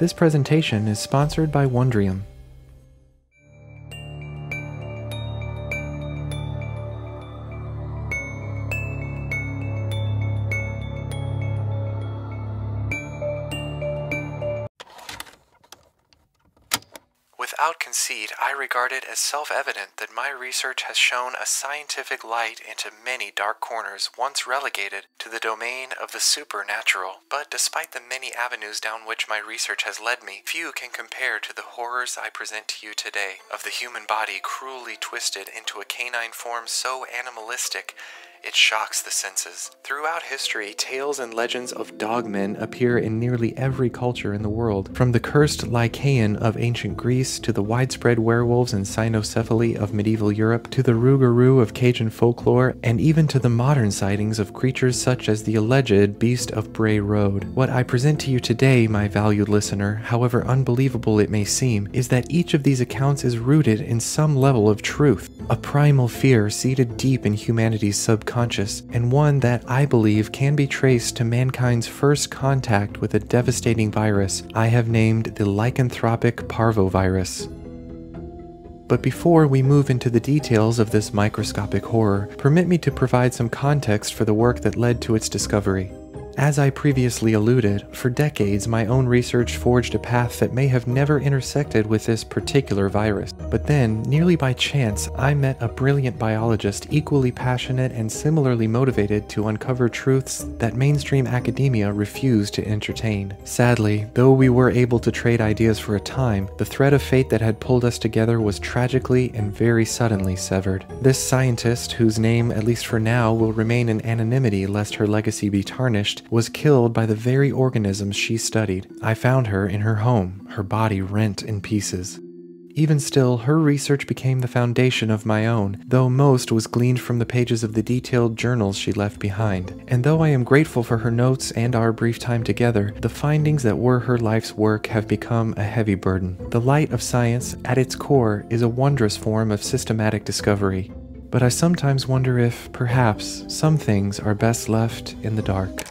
This presentation is sponsored by Wondrium. I regard it as self evident that my research has shone a scientific light into many dark corners once relegated to the domain of the supernatural. But despite the many avenues down which my research has led me, few can compare to the horrors I present to you today of the human body cruelly twisted into a canine form so animalistic it shocks the senses. Throughout history, tales and legends of dogmen appear in nearly every culture in the world, from the cursed Lycaon of ancient Greece to the widespread werewolves and cynocephaly of medieval Europe to the Rougarou of Cajun folklore, and even to the modern sightings of creatures such as the alleged Beast of Bray Road. What I present to you today, my valued listener, however unbelievable it may seem, is that each of these accounts is rooted in some level of truth, a primal fear seated deep in humanity's subconscious subconscious, and one that I believe can be traced to mankind's first contact with a devastating virus I have named the lycanthropic parvovirus. But before we move into the details of this microscopic horror, permit me to provide some context for the work that led to its discovery. As I previously alluded, for decades my own research forged a path that may have never intersected with this particular virus. But then, nearly by chance, I met a brilliant biologist equally passionate and similarly motivated to uncover truths that mainstream academia refused to entertain. Sadly, though we were able to trade ideas for a time, the thread of fate that had pulled us together was tragically and very suddenly severed. This scientist, whose name, at least for now, will remain in anonymity lest her legacy be tarnished, was killed by the very organisms she studied. I found her in her home, her body rent in pieces. Even still, her research became the foundation of my own, though most was gleaned from the pages of the detailed journals she left behind. And though I am grateful for her notes and our brief time together, the findings that were her life's work have become a heavy burden. The light of science, at its core, is a wondrous form of systematic discovery. But I sometimes wonder if, perhaps, some things are best left in the dark.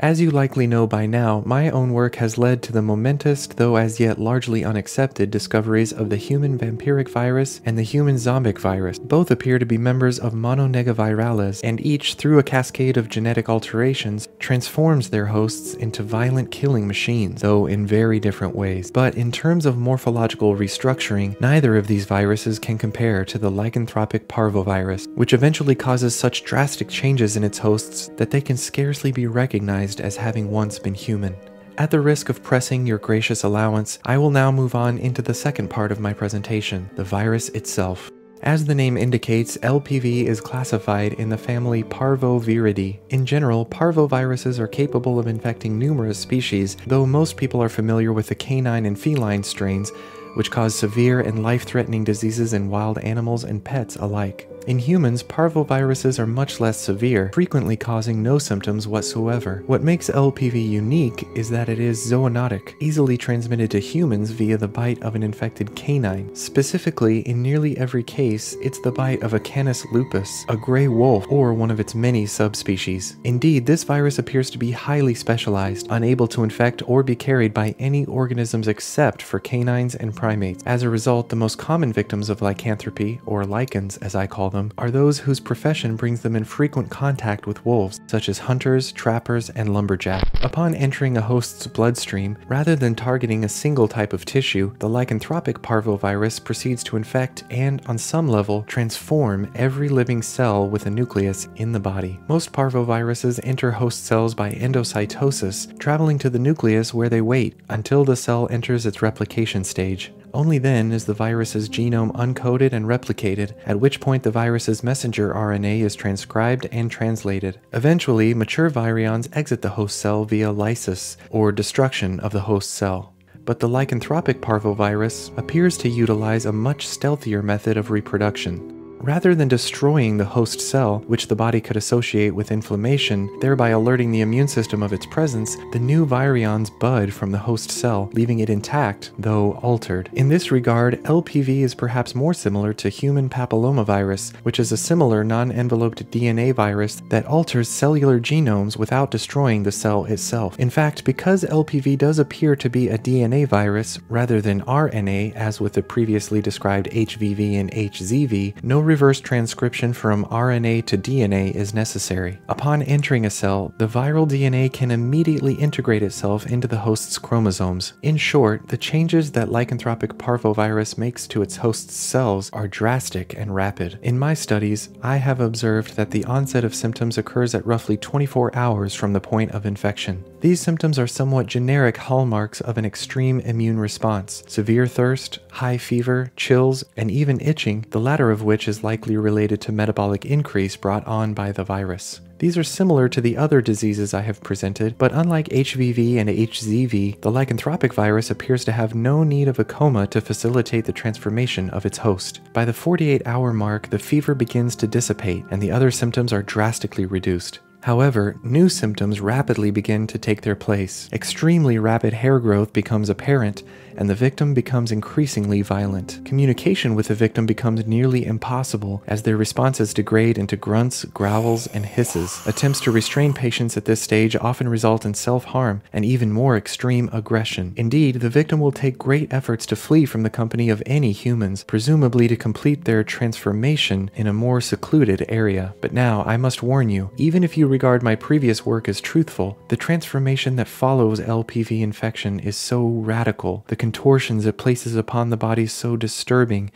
As you likely know by now, my own work has led to the momentous, though as yet largely unaccepted, discoveries of the human vampiric virus and the human zombic virus. Both appear to be members of Mononegavirales, and each, through a cascade of genetic alterations, transforms their hosts into violent killing machines, though in very different ways. But in terms of morphological restructuring, neither of these viruses can compare to the lycanthropic parvovirus, which eventually causes such drastic changes in its hosts that they can scarcely be recognized recognized as having once been human. At the risk of pressing your gracious allowance, I will now move on into the second part of my presentation, the virus itself. As the name indicates, LPV is classified in the family Parvoviridae. In general, parvoviruses are capable of infecting numerous species, though most people are familiar with the canine and feline strains, which cause severe and life-threatening diseases in wild animals and pets alike. In humans, parvoviruses are much less severe, frequently causing no symptoms whatsoever. What makes LPV unique is that it is zoonotic, easily transmitted to humans via the bite of an infected canine. Specifically, in nearly every case, it's the bite of a Canis lupus, a gray wolf, or one of its many subspecies. Indeed, this virus appears to be highly specialized, unable to infect or be carried by any organisms except for canines and primates. As a result, the most common victims of lycanthropy, or lycans as I call them, them are those whose profession brings them in frequent contact with wolves, such as hunters, trappers, and lumberjacks. Upon entering a host's bloodstream, rather than targeting a single type of tissue, the lycanthropic parvovirus proceeds to infect and, on some level, transform every living cell with a nucleus in the body. Most parvoviruses enter host cells by endocytosis, traveling to the nucleus where they wait until the cell enters its replication stage. Only then is the virus's genome uncoded and replicated, at which point the virus's messenger RNA is transcribed and translated. Eventually, mature virions exit the host cell via lysis, or destruction of the host cell. But the lycanthropic parvovirus appears to utilize a much stealthier method of reproduction. Rather than destroying the host cell, which the body could associate with inflammation, thereby alerting the immune system of its presence, the new virions bud from the host cell, leaving it intact, though altered. In this regard, LPV is perhaps more similar to human papillomavirus, which is a similar non-enveloped DNA virus that alters cellular genomes without destroying the cell itself. In fact, because LPV does appear to be a DNA virus rather than RNA as with the previously described HVV and HZV, no reverse transcription from RNA to DNA is necessary. Upon entering a cell, the viral DNA can immediately integrate itself into the host's chromosomes. In short, the changes that lycanthropic parvovirus makes to its host's cells are drastic and rapid. In my studies, I have observed that the onset of symptoms occurs at roughly 24 hours from the point of infection. These symptoms are somewhat generic hallmarks of an extreme immune response severe thirst, high fever, chills, and even itching, the latter of which is likely related to metabolic increase brought on by the virus. These are similar to the other diseases I have presented, but unlike HVV and HZV, the lycanthropic virus appears to have no need of a coma to facilitate the transformation of its host. By the 48 hour mark, the fever begins to dissipate and the other symptoms are drastically reduced. However, new symptoms rapidly begin to take their place. Extremely rapid hair growth becomes apparent, and the victim becomes increasingly violent. Communication with the victim becomes nearly impossible as their responses degrade into grunts, growls, and hisses. Attempts to restrain patients at this stage often result in self-harm and even more extreme aggression. Indeed, the victim will take great efforts to flee from the company of any humans, presumably to complete their transformation in a more secluded area. But now, I must warn you, even if you regard my previous work as truthful, the transformation that follows LPV infection is so radical, the contortions it places upon the body so disturbing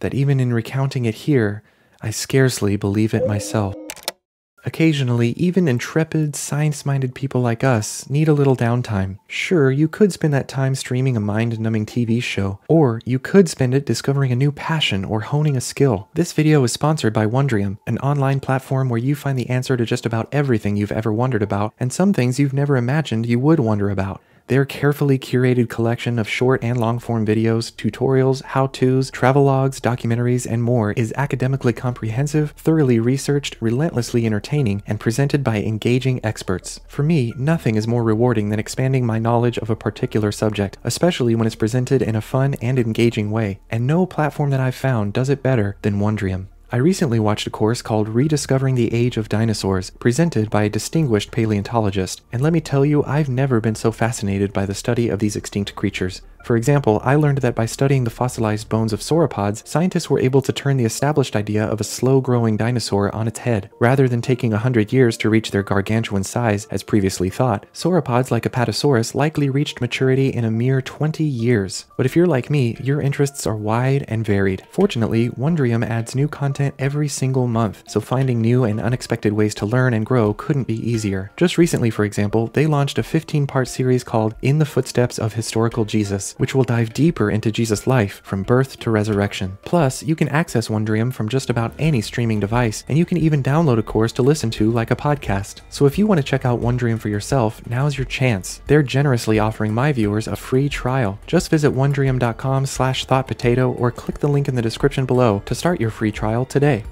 that even in recounting it here, I scarcely believe it myself. Occasionally, even intrepid, science minded people like us need a little downtime. Sure, you could spend that time streaming a mind numbing TV show, or you could spend it discovering a new passion or honing a skill. This video is sponsored by Wondrium, an online platform where you find the answer to just about everything you've ever wondered about, and some things you've never imagined you would wonder about. Their carefully curated collection of short and long form videos, tutorials, how to's, travelogues, documentaries, and more is academically comprehensive, thoroughly researched, relentlessly entertaining, and presented by engaging experts. For me, nothing is more rewarding than expanding my knowledge of a particular subject, especially when it's presented in a fun and engaging way, and no platform that I've found does it better than Wondrium. I recently watched a course called Rediscovering the Age of Dinosaurs, presented by a distinguished paleontologist, and let me tell you, I've never been so fascinated by the study of these extinct creatures. For example, I learned that by studying the fossilized bones of sauropods, scientists were able to turn the established idea of a slow-growing dinosaur on its head. Rather than taking 100 years to reach their gargantuan size, as previously thought, sauropods like Apatosaurus likely reached maturity in a mere 20 years. But if you're like me, your interests are wide and varied. Fortunately, Wondrium adds new content every single month, so finding new and unexpected ways to learn and grow couldn't be easier. Just recently, for example, they launched a 15-part series called In the Footsteps of Historical Jesus, which will dive deeper into Jesus' life from birth to resurrection. Plus, you can access Wondrium from just about any streaming device, and you can even download a course to listen to like a podcast. So if you want to check out Wondrium for yourself, now's your chance. They're generously offering my viewers a free trial. Just visit wondrium.com slash thoughtpotato or click the link in the description below to start your free trial today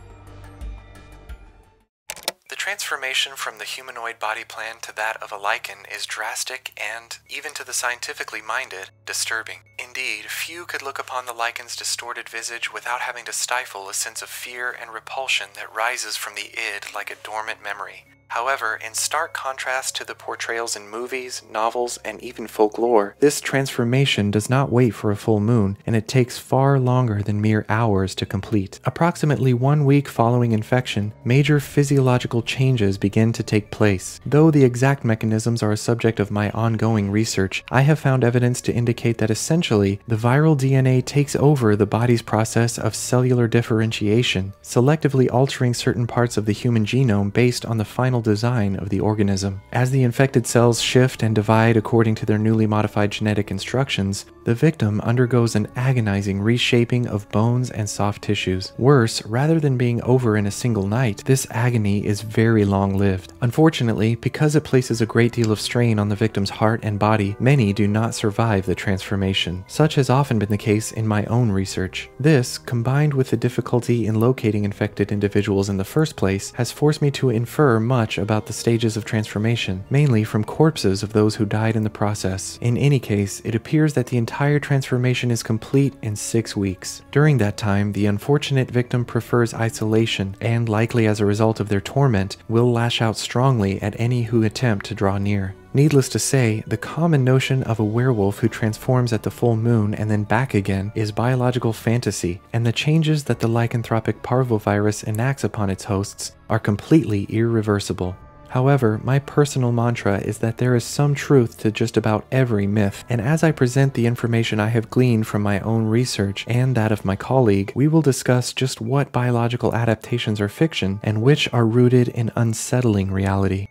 transformation from the humanoid body plan to that of a lycan is drastic and, even to the scientifically minded, disturbing. Indeed, few could look upon the lycan's distorted visage without having to stifle a sense of fear and repulsion that rises from the id like a dormant memory. However, in stark contrast to the portrayals in movies, novels, and even folklore, this transformation does not wait for a full moon, and it takes far longer than mere hours to complete. Approximately one week following infection, major physiological changes begin to take place. Though the exact mechanisms are a subject of my ongoing research, I have found evidence to indicate that essentially, the viral DNA takes over the body's process of cellular differentiation, selectively altering certain parts of the human genome based on the final internal design of the organism. As the infected cells shift and divide according to their newly modified genetic instructions, the victim undergoes an agonizing reshaping of bones and soft tissues. Worse, rather than being over in a single night, this agony is very long lived. Unfortunately, because it places a great deal of strain on the victim's heart and body, many do not survive the transformation. Such has often been the case in my own research. This, combined with the difficulty in locating infected individuals in the first place, has forced me to infer much about the stages of transformation, mainly from corpses of those who died in the process. In any case, it appears that the entire entire transformation is complete in six weeks. During that time, the unfortunate victim prefers isolation and, likely as a result of their torment, will lash out strongly at any who attempt to draw near. Needless to say, the common notion of a werewolf who transforms at the full moon and then back again is biological fantasy, and the changes that the lycanthropic parvovirus enacts upon its hosts are completely irreversible. However, my personal mantra is that there is some truth to just about every myth, and as I present the information I have gleaned from my own research and that of my colleague, we will discuss just what biological adaptations are fiction and which are rooted in unsettling reality.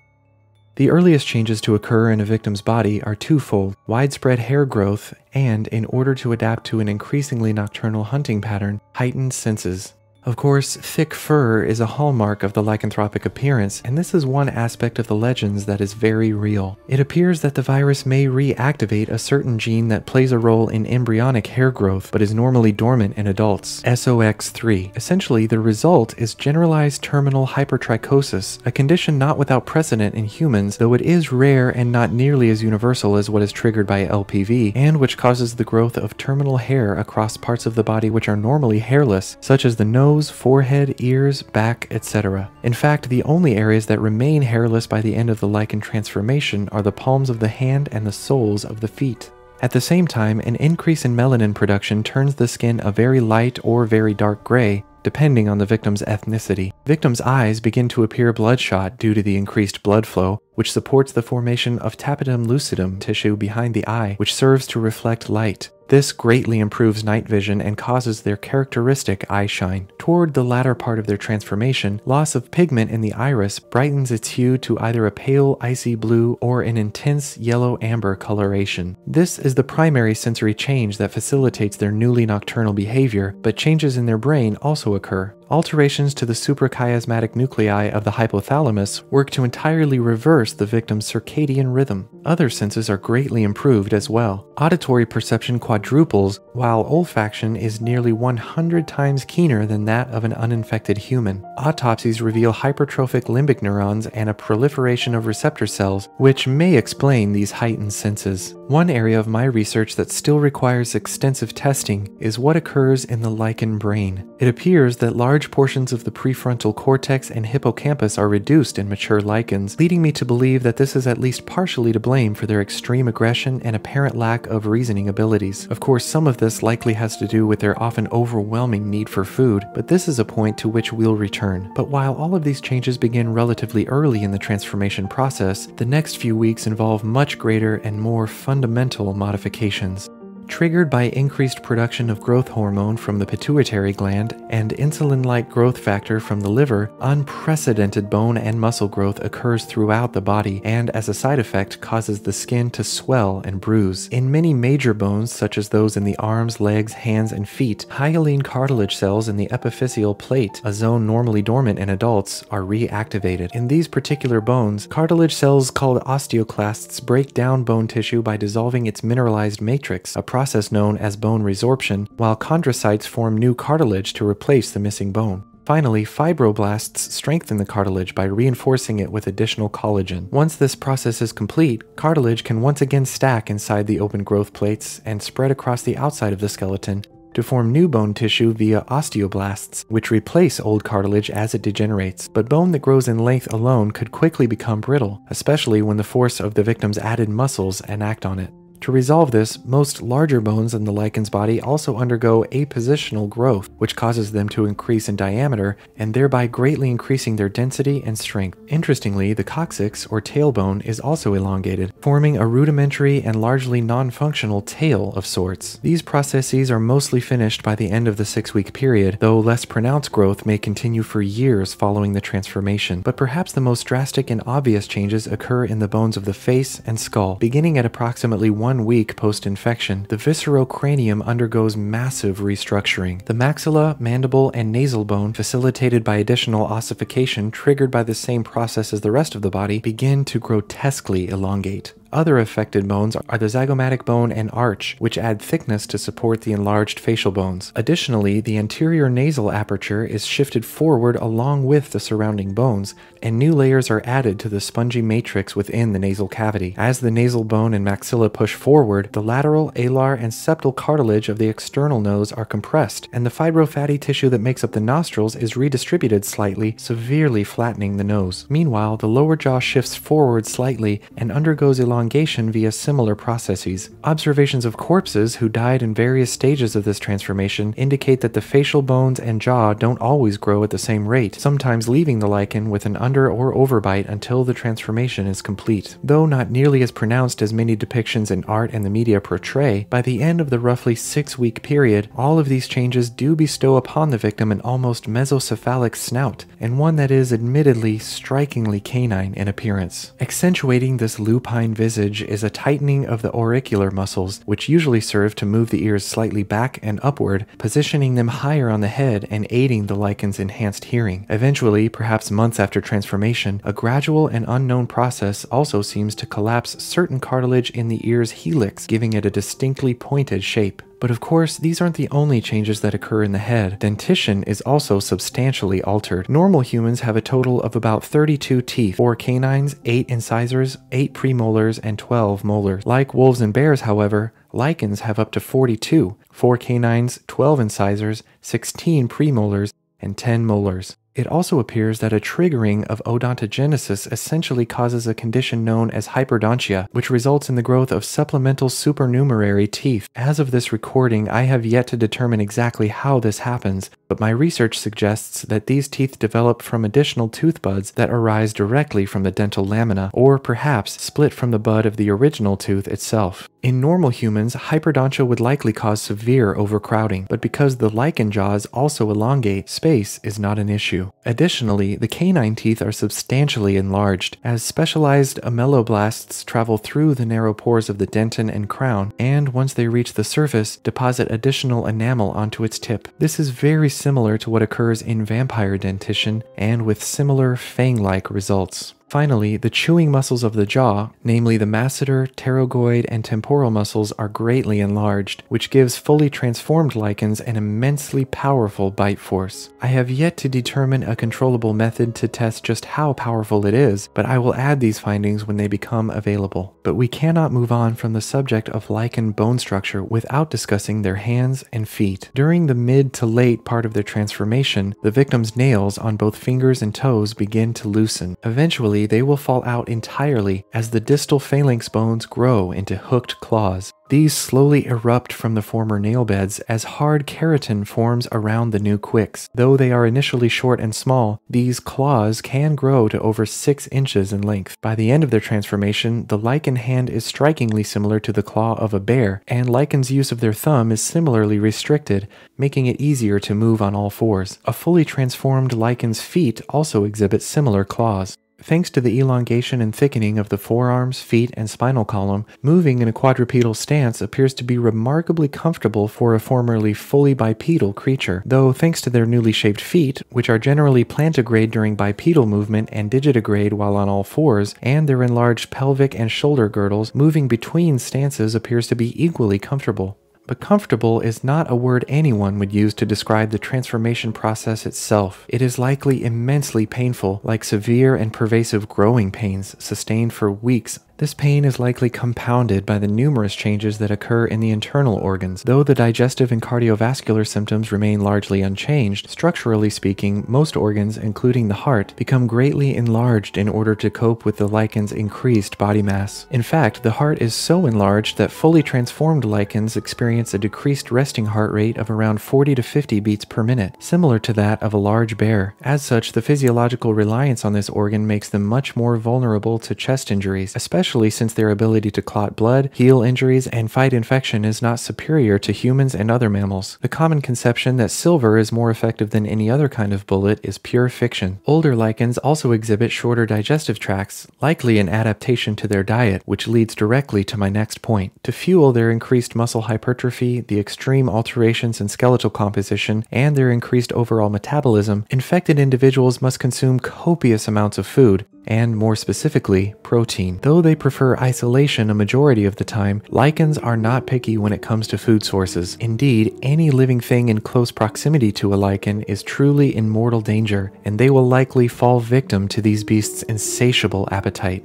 The earliest changes to occur in a victim's body are twofold widespread hair growth and, in order to adapt to an increasingly nocturnal hunting pattern, heightened senses. Of course, thick fur is a hallmark of the lycanthropic appearance, and this is one aspect of the legends that is very real. It appears that the virus may reactivate a certain gene that plays a role in embryonic hair growth but is normally dormant in adults, SOX3. Essentially, the result is generalized terminal hypertrichosis, a condition not without precedent in humans, though it is rare and not nearly as universal as what is triggered by LPV, and which causes the growth of terminal hair across parts of the body which are normally hairless, such as the nose nose, forehead, ears, back, etc. In fact, the only areas that remain hairless by the end of the lycan transformation are the palms of the hand and the soles of the feet. At the same time, an increase in melanin production turns the skin a very light or very dark gray, depending on the victim's ethnicity. Victims' eyes begin to appear bloodshot due to the increased blood flow, which supports the formation of tapetum lucidum tissue behind the eye, which serves to reflect light. This greatly improves night vision and causes their characteristic eye shine. Toward the latter part of their transformation, loss of pigment in the iris brightens its hue to either a pale icy blue or an intense yellow amber coloration. This is the primary sensory change that facilitates their newly nocturnal behavior, but changes in their brain also occur. Alterations to the suprachiasmatic nuclei of the hypothalamus work to entirely reverse the victim's circadian rhythm. Other senses are greatly improved as well. Auditory perception quadruples, while olfaction is nearly 100 times keener than that of an uninfected human. Autopsies reveal hypertrophic limbic neurons and a proliferation of receptor cells, which may explain these heightened senses. One area of my research that still requires extensive testing is what occurs in the lycan brain. It appears that large large portions of the prefrontal cortex and hippocampus are reduced in mature lycans, leading me to believe that this is at least partially to blame for their extreme aggression and apparent lack of reasoning abilities. Of course, some of this likely has to do with their often overwhelming need for food, but this is a point to which we'll return. But while all of these changes begin relatively early in the transformation process, the next few weeks involve much greater and more fundamental modifications triggered by increased production of growth hormone from the pituitary gland and insulin like growth factor from the liver, unprecedented bone and muscle growth occurs throughout the body and, as a side effect, causes the skin to swell and bruise. In many major bones, such as those in the arms, legs, hands, and feet, hyaline cartilage cells in the epiphyseal plate, a zone normally dormant in adults, are reactivated. In these particular bones, cartilage cells called osteoclasts break down bone tissue by dissolving its mineralized matrix, a process known as bone resorption, while chondrocytes form new cartilage to replace the missing bone. Finally, fibroblasts strengthen the cartilage by reinforcing it with additional collagen. Once this process is complete, cartilage can once again stack inside the open growth plates and spread across the outside of the skeleton to form new bone tissue via osteoblasts, which replace old cartilage as it degenerates. But bone that grows in length alone could quickly become brittle, especially when the force of the victim's added muscles enact on it. To resolve this, most larger bones in the lycan's body also undergo appositional growth, which causes them to increase in diameter and thereby greatly increasing their density and strength. Interestingly, the coccyx or tailbone is also elongated, forming a rudimentary and largely non-functional tail of sorts. These processes are mostly finished by the end of the six-week period, though less pronounced growth may continue for years following the transformation. But perhaps the most drastic and obvious changes occur in the bones of the face and skull. Beginning at approximately one one week post-infection, the viscerocranium undergoes massive restructuring. The maxilla, mandible, and nasal bone, facilitated by additional ossification triggered by the same process as the rest of the body, begin to grotesquely elongate. Other affected bones are the zygomatic bone and arch, which add thickness to support the enlarged facial bones. Additionally, the anterior nasal aperture is shifted forward along with the surrounding bones, and new layers are added to the spongy matrix within the nasal cavity. As the nasal bone and maxilla push forward, the lateral, alar, and septal cartilage of the external nose are compressed, and the fibrofatty tissue that makes up the nostrils is redistributed slightly, severely flattening the nose. Meanwhile, the lower jaw shifts forward slightly and undergoes elongation elongation via similar processes. Observations of corpses who died in various stages of this transformation indicate that the facial bones and jaw don't always grow at the same rate, sometimes leaving the lycan with an under or overbite until the transformation is complete. Though not nearly as pronounced as many depictions in art and the media portray, by the end of the roughly six week period, all of these changes do bestow upon the victim an almost mesocephalic snout, and one that is admittedly strikingly canine in appearance. Accentuating this lupine visage visage is a tightening of the auricular muscles, which usually serve to move the ears slightly back and upward, positioning them higher on the head and aiding the lycan's enhanced hearing. Eventually, perhaps months after transformation, a gradual and unknown process also seems to collapse certain cartilage in the ear's helix, giving it a distinctly pointed shape. But of course, these aren't the only changes that occur in the head. Dentition is also substantially altered. Normal humans have a total of about 32 teeth, 4 canines, 8 incisors, 8 premolars, and 12 molars. Like wolves and bears, however, lycans have up to 42, 4 canines, 12 incisors, 16 premolars, and 10 molars. It also appears that a triggering of odontogenesis essentially causes a condition known as hyperdontia, which results in the growth of supplemental supernumerary teeth. As of this recording, I have yet to determine exactly how this happens, but my research suggests that these teeth develop from additional tooth buds that arise directly from the dental lamina, or perhaps split from the bud of the original tooth itself. In normal humans, hyperdontia would likely cause severe overcrowding, but because the lycan jaws also elongate, space is not an issue. Additionally, the canine teeth are substantially enlarged, as specialized ameloblasts travel through the narrow pores of the dentin and crown, and once they reach the surface, deposit additional enamel onto its tip. This is very similar to what occurs in vampire dentition, and with similar fang-like results. Finally, the chewing muscles of the jaw, namely the masseter, pterygoid, and temporal muscles, are greatly enlarged, which gives fully transformed lycans an immensely powerful bite force. I have yet to determine a controllable method to test just how powerful it is, but I will add these findings when they become available. But we cannot move on from the subject of lycan bone structure without discussing their hands and feet. During the mid to late part of their transformation, the victim's nails on both fingers and toes begin to loosen. Eventually, they will fall out entirely as the distal phalanx bones grow into hooked claws. These slowly erupt from the former nail beds as hard keratin forms around the new quicks. Though they are initially short and small, these claws can grow to over 6 inches in length. By the end of their transformation, the lycan hand is strikingly similar to the claw of a bear, and lycan's use of their thumb is similarly restricted, making it easier to move on all fours. A fully transformed lycan's feet also exhibit similar claws. Thanks to the elongation and thickening of the forearms, feet, and spinal column, moving in a quadrupedal stance appears to be remarkably comfortable for a formerly fully bipedal creature, though thanks to their newly shaped feet, which are generally plantigrade during bipedal movement and digitigrade while on all fours, and their enlarged pelvic and shoulder girdles, moving between stances appears to be equally comfortable. But comfortable is not a word anyone would use to describe the transformation process itself. It is likely immensely painful, like severe and pervasive growing pains sustained for weeks This pain is likely compounded by the numerous changes that occur in the internal organs. Though the digestive and cardiovascular symptoms remain largely unchanged, structurally speaking, most organs, including the heart, become greatly enlarged in order to cope with the lycan's increased body mass. In fact, the heart is so enlarged that fully transformed lycans experience a decreased resting heart rate of around 40 to 50 beats per minute, similar to that of a large bear. As such, the physiological reliance on this organ makes them much more vulnerable to chest injuries, especially since their ability to clot blood, heal injuries, and fight infection is not superior to humans and other mammals. The common conception that silver is more effective than any other kind of bullet is pure fiction. Older lycans also exhibit shorter digestive tracts, likely an adaptation to their diet, which leads directly to my next point. To fuel their increased muscle hypertrophy, the extreme alterations in skeletal composition, and their increased overall metabolism, infected individuals must consume copious amounts of food, and more specifically, protein. Though they prefer isolation a majority of the time, lycans are not picky when it comes to food sources. Indeed, any living thing in close proximity to a lycan is truly in mortal danger, and they will likely fall victim to these beasts' insatiable appetite.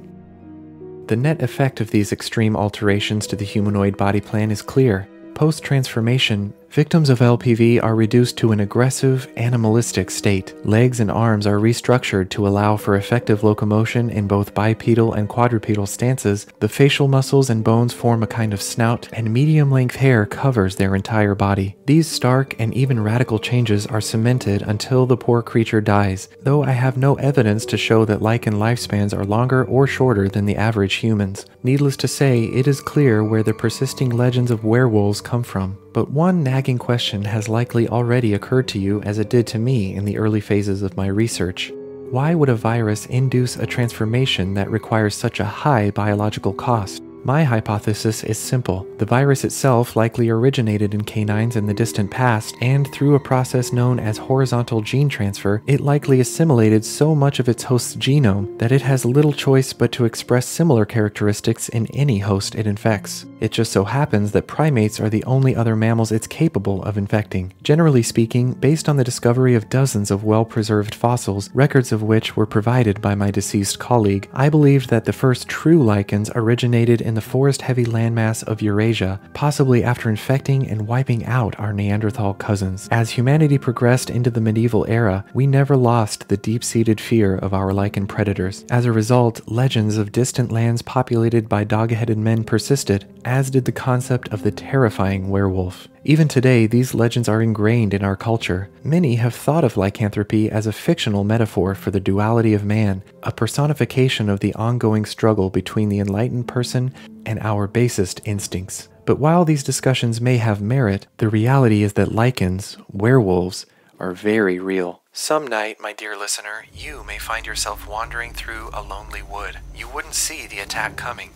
The net effect of these extreme alterations to the humanoid body plan is clear. Post transformation, Victims of LPV are reduced to an aggressive, animalistic state. Legs and arms are restructured to allow for effective locomotion in both bipedal and quadrupedal stances. The facial muscles and bones form a kind of snout, and medium length hair covers their entire body. These stark and even radical changes are cemented until the poor creature dies, though I have no evidence to show that lycan lifespans are longer or shorter than the average humans. Needless to say, it is clear where the persisting legends of werewolves come from. But one nagging question has likely already occurred to you as it did to me in the early phases of my research. Why would a virus induce a transformation that requires such a high biological cost? My hypothesis is simple. The virus itself likely originated in canines in the distant past, and through a process known as horizontal gene transfer, it likely assimilated so much of its host's genome that it has little choice but to express similar characteristics in any host it infects. It just so happens that primates are the only other mammals it's capable of infecting. Generally speaking, based on the discovery of dozens of well preserved fossils, records of which were provided by my deceased colleague, I believed that the first true lycans originated in in the forest heavy landmass of Eurasia, possibly after infecting and wiping out our Neanderthal cousins. As humanity progressed into the medieval era, we never lost the deep seated fear of our lycan predators. As a result, legends of distant lands populated by dog headed men persisted, as did the concept of the terrifying werewolf. Even today, these legends are ingrained in our culture. Many have thought of lycanthropy as a fictional metaphor for the duality of man, a personification of the ongoing struggle between the enlightened person and our basest instincts. But while these discussions may have merit, the reality is that lycans, werewolves, are very real. Some night, my dear listener, you may find yourself wandering through a lonely wood. You wouldn't see the attack coming,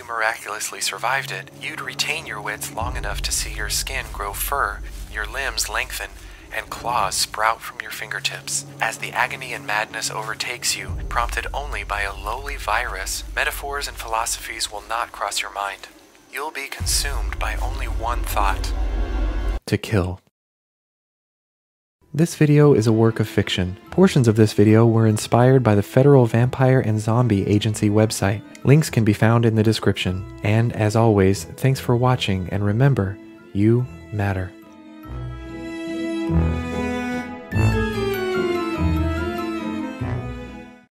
you miraculously survived it, you'd retain your wits long enough to see your skin grow fur, your limbs lengthen, and claws sprout from your fingertips. As the agony and madness overtakes you, prompted only by a lowly virus, metaphors and philosophies will not cross your mind. You'll be consumed by only one thought to kill. This video is a work of fiction. Portions of this video were inspired by the Federal Vampire and Zombie Agency website. Links can be found in the description. And as always, thanks for watching and remember, you matter.